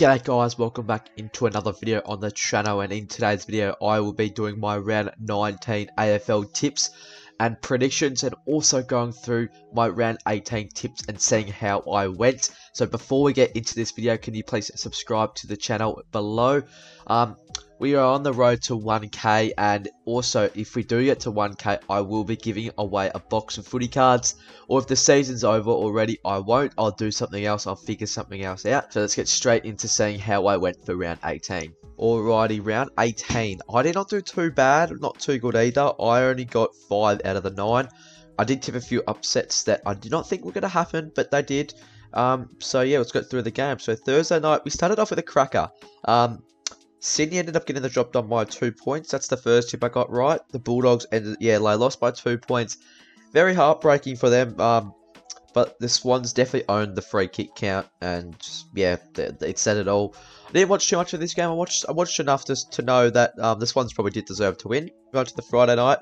G'day guys, welcome back into another video on the channel and in today's video I will be doing my round 19 AFL tips and predictions and also going through my round 18 tips and seeing how I went. So before we get into this video, can you please subscribe to the channel below? Um, we are on the road to 1k and also if we do get to 1k I will be giving away a box of footy cards. Or if the season's over already I won't. I'll do something else. I'll figure something else out. So let's get straight into seeing how I went for round 18 alrighty round 18 I did not do too bad not too good either. I only got 5 out of the 9 I did tip a few upsets that I did not think were going to happen but they did. Um, so yeah, let's go through the game. So Thursday night, we started off with a cracker. Um, Sydney ended up getting the job done by two points. That's the first tip I got right. The Bulldogs ended, yeah, they lost by two points. Very heartbreaking for them. Um, but the Swans definitely owned the free kick count, and yeah, it said it all. I didn't watch too much of this game. I watched, I watched enough to, to know that um, the Swans probably did deserve to win. Going to the Friday night,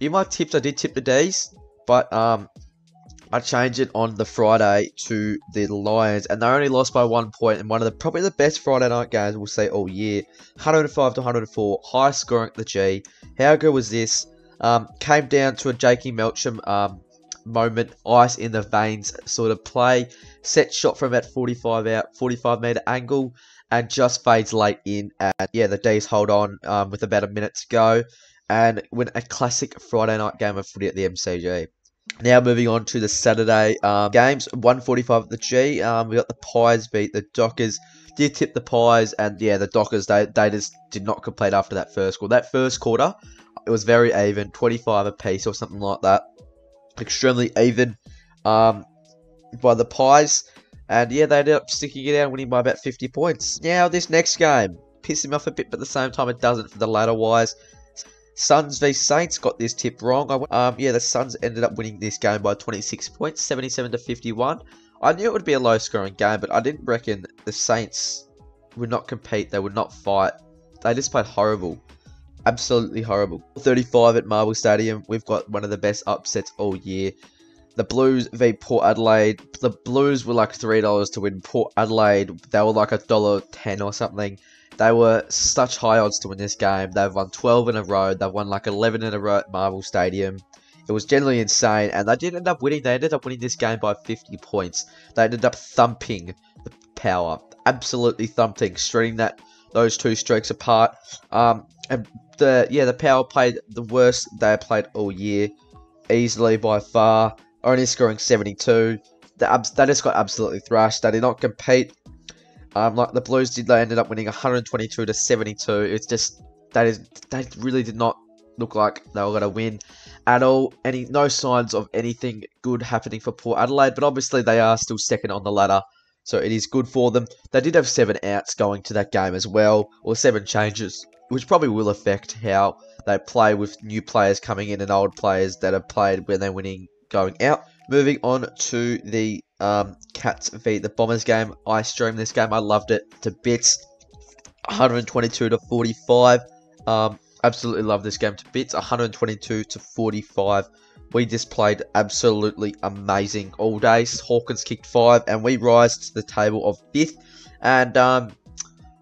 in my tips, I did tip the D's, but um, I changed it on the Friday to the Lions, and they only lost by one point in one of the probably the best Friday night games we'll see all year. 105 to 104, high scoring at the G. How good was this? Um, came down to a Jakey Melksham um, moment, ice in the veins sort of play. Set shot from about 45 out, 45 meter angle, and just fades late in. And yeah, the D's hold on um, with about a minute to go, and win a classic Friday night game of footy at the MCG. Now moving on to the Saturday um, games, 145 at the G. Um, we got the Pies beat the Dockers. Did tip the Pies, and yeah, the Dockers they they just did not complete after that first quarter. That first quarter, it was very even, 25 apiece or something like that. Extremely even um, by the Pies, and yeah, they ended up sticking it out, winning by about 50 points. Now this next game pissed me off a bit, but at the same time it doesn't for the ladder wise. Suns v Saints got this tip wrong. Um, yeah, the Suns ended up winning this game by 26 points, 77 to 51. I knew it would be a low scoring game, but I didn't reckon the Saints would not compete. They would not fight. They just played horrible. Absolutely horrible. 35 at Marvel Stadium. We've got one of the best upsets all year. The Blues v Port Adelaide. The Blues were like $3 to win. Port Adelaide, they were like a dollar ten or something. They were such high odds to win this game. They've won 12 in a row. They've won like 11 in a row at Marvel Stadium. It was generally insane, and they did end up winning. They ended up winning this game by 50 points. They ended up thumping the power, absolutely thumping, shredding that those two streaks apart. Um, and the yeah, the power played the worst they played all year, easily by far, only scoring 72. They, they just got absolutely thrashed. They did not compete. Um, like the Blues did, they ended up winning 122 to 72. It's just that is they really did not look like they were going to win at all. Any no signs of anything good happening for Port Adelaide, but obviously they are still second on the ladder, so it is good for them. They did have seven outs going to that game as well, or seven changes, which probably will affect how they play with new players coming in and old players that have played when they're winning going out. Moving on to the um, Cats v the Bombers game. I streamed this game. I loved it to bits. 122 to 45. Um, absolutely love this game to bits. 122 to 45. We just played absolutely amazing all day. Hawkins kicked five, and we rise to the table of fifth. And um,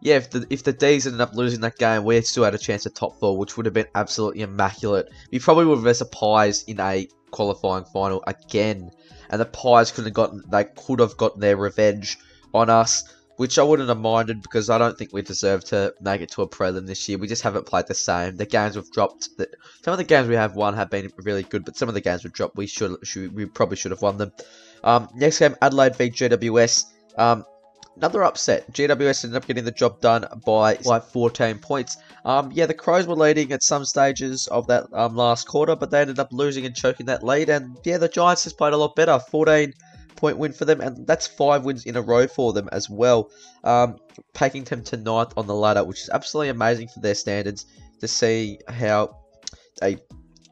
yeah, if the if the D's ended up losing that game, we still had a chance at top four, which would have been absolutely immaculate. We probably would have Pies in a qualifying final again, and the Pies could have gotten they could have gotten their revenge on us, which I wouldn't have minded because I don't think we deserve to make it to a prelim this year. We just haven't played the same. The games we've dropped, that some of the games we have won have been really good, but some of the games we've dropped, we should, should we probably should have won them. Um, next game, Adelaide v GWS. Um, Another upset. GWS ended up getting the job done by, by 14 points. Um, yeah, the Crows were leading at some stages of that um, last quarter, but they ended up losing and choking that lead. And yeah, the Giants just played a lot better. 14 point win for them, and that's five wins in a row for them as well. Um, taking them to ninth on the ladder, which is absolutely amazing for their standards to see how they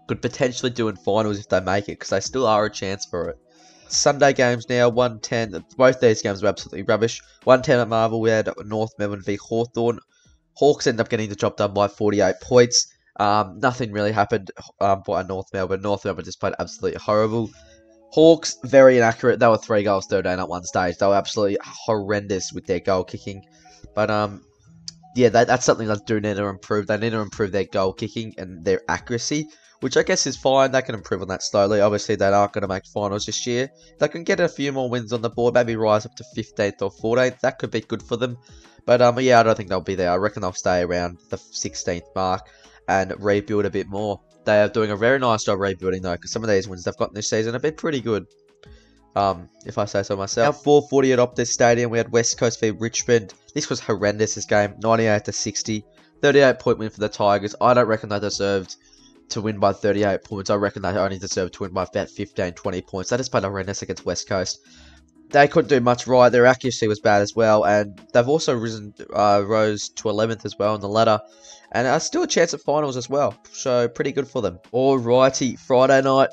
could potentially do in finals if they make it, because they still are a chance for it. Sunday games now, 110. Both these games were absolutely rubbish. 110 at Marvel, we had North Melbourne v Hawthorn. Hawks ended up getting the job done by 48 points. Um, nothing really happened um, by North Melbourne. North Melbourne just played absolutely horrible. Hawks, very inaccurate. They were three goals, 13 at one stage. They were absolutely horrendous with their goal kicking. But, um, yeah, that, that's something they do need to improve. They need to improve their goal kicking and their accuracy, which I guess is fine. They can improve on that slowly. Obviously, they aren't going to make finals this year. They can get a few more wins on the board, maybe rise up to 15th or 14th. That could be good for them. But, um, yeah, I don't think they'll be there. I reckon they'll stay around the 16th mark and rebuild a bit more. They are doing a very nice job rebuilding though, because some of these wins they've gotten this season have been pretty good. Um, if I say so myself. Now 440 at Optus Stadium, we had West Coast v Richmond. This was horrendous. This game, 98 to 60, 38 point win for the Tigers. I don't reckon they deserved to win by 38 points. I reckon they only deserved to win by about 15, 20 points. They just played horrendous against West Coast. They couldn't do much right. Their accuracy was bad as well, and they've also risen, uh, rose to 11th as well on the ladder and uh, still a chance at finals as well. So pretty good for them. Alrighty, Friday night.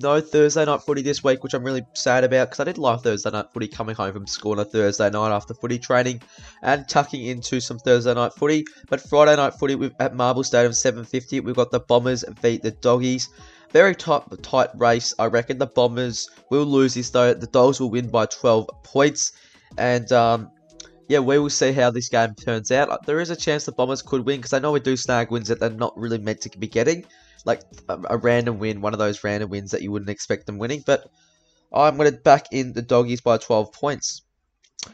No Thursday night footy this week, which I'm really sad about because I did love Thursday night footy coming home from school on a Thursday night after footy training and tucking into some Thursday night footy. But Friday night footy at Marvel Stadium 7:50, we've got the Bombers beat the Doggies. Very tight, tight race. I reckon the Bombers will lose this though. The Dogs will win by 12 points, and um, yeah, we will see how this game turns out. There is a chance the Bombers could win because I know we do snag wins that they're not really meant to be getting, like a, a, random win, one of those random wins that you wouldn't expect them winning. But I'm going to back in the Doggies by 12 points.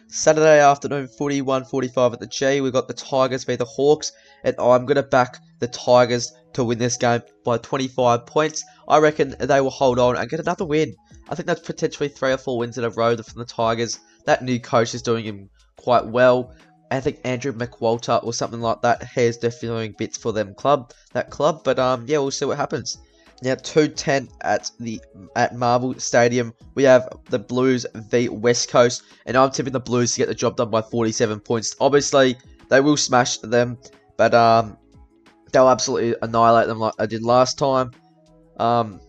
Saturday afternoon, 41-45 at the G. We've got the Tigers v the Hawks, and I'm going to back the Tigers to win this game by 25 points. I reckon they will hold on and get another win. I think that's potentially three or four wins in a row from the Tigers. That new coach is doing him quite well. I think Andrew McQualter or something like that has definitely doing bits for them club that club. But um yeah, we'll see what happens. Now two ten at the at Marvel Stadium, we have the Blues v West Coast, and I'm tipping the Blues to get the job done by 47 points. Obviously, they will smash them, but um they'll absolutely annihilate them like I did last time. Um,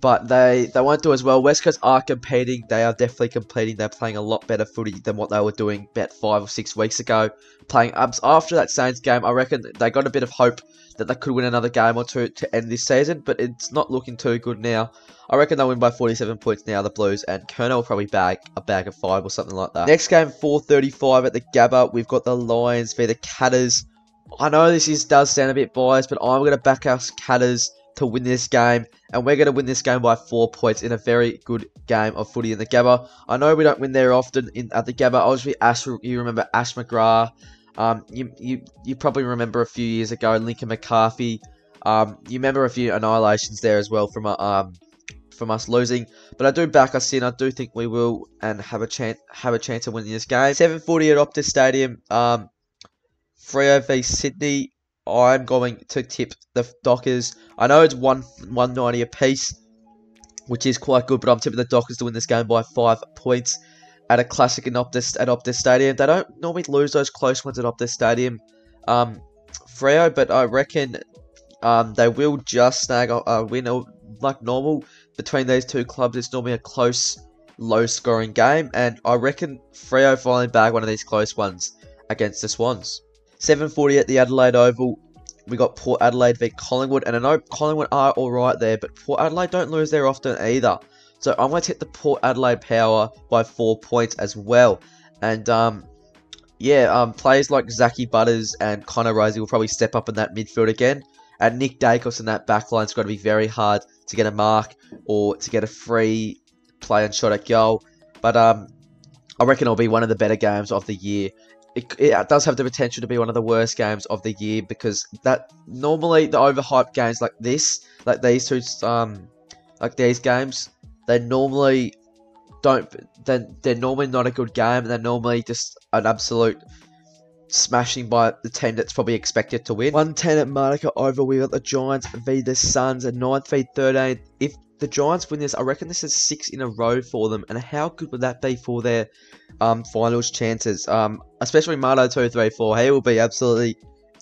but they they won't do as well. West Coast are competing. They are definitely competing. They're playing a lot better footy than what they were doing about five or six weeks ago. Playing up after that Saints game, I reckon they got a bit of hope that they could win another game or two to end this season, but it's not looking too good now. I reckon they'll win by 47 points now, the Blues, and Curnow will probably bag a bag of five or something like that. Next game, 4:35 at the Gabba. We've got the Lions v the Catters. I know this is does sound a bit biased, but I'm going to back us Catters to win this game, and we're going to win this game by four points in a very good game of footy in the Gabba. I know we don't win there often in at the Gabba. Obviously, Ash, you remember Ash McGrath. Um, you, you, you probably remember a few years ago Lincoln McCarthy. Um, you remember a few annihilations there as well from uh, um, from us losing. But I do back us in. I do think we will and have a chance have a chance of winning this game. 7:40 at Optus Stadium. Um, Freo v Sydney. I'm going to tip the Dockers. I know it's one 190 apiece, which is quite good, but I'm tipping the Dockers to win this game by five points at a classic in Optus at Optus Stadium. They don't normally lose those close ones at Optus Stadium, um, Freo, but I reckon um, they will just snag a, a win like normal between these two clubs. It's normally a close, low-scoring game, and I reckon Freo finally bag one of these close ones against the Swans. 7.40 at the Adelaide Oval. We got Port Adelaide v Collingwood, and I know Collingwood are alright there, but Port Adelaide don't lose there often either. So I'm going to hit the Port Adelaide power by four points as well. And um, yeah, um, players like Zachy Butters and Connor Rozee will probably step up in that midfield again. And Nick Daicos in that backline is going to be very hard to get a mark or to get a free play and shot at goal. But um, I reckon it'll be one of the better games of the year it, it does have the potential to be one of the worst games of the year because that normally the overhyped games like this, like these two, um, like these games, they normally don't. They're, they're normally not a good game. They're normally just an absolute smashing by the team that's probably expected to win. 110 at Manuka Oval. We got the Giants v the Suns at 9th v 13. If the Giants win this, I reckon this is six in a row for them. And how good would that be for their um, finals chances? Um, especially Marto two three four. He will be absolutely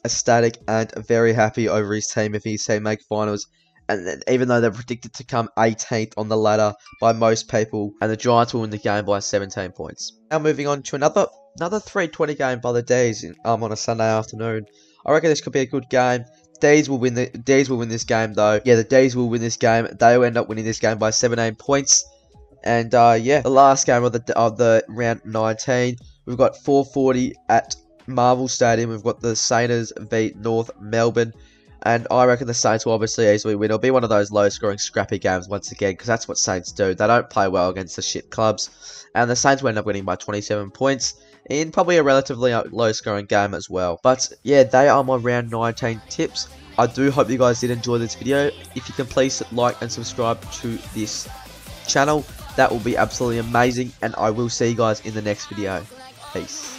ecstatic and very happy over his team if he say make finals. And even though they're predicted to come 18th on the ladder by most people, and the Giants will win the game by 17 points. Now moving on to another another 320 game by the D's um, on a Sunday afternoon. I reckon this could be a good game. D's will win the D's will win this game though. Yeah, the D's will win this game. They will end up winning this game by 17 points. And uh, yeah, the last game of the of the round 19, we've got 440 at Marvel Stadium. We've got the Saints v North Melbourne. And I reckon the Saints will obviously easily win. It'll be one of those low scoring, scrappy games once again, because that's what Saints do. They don't play well against the shit clubs. And the Saints will end up winning by 27 points in probably a relatively uh, low scoring game as well. But yeah, they are my round 19 tips. I do hope you guys did enjoy this video. If you can please like and subscribe to this channel, that will be absolutely amazing. And I will see you guys in the next video. Peace.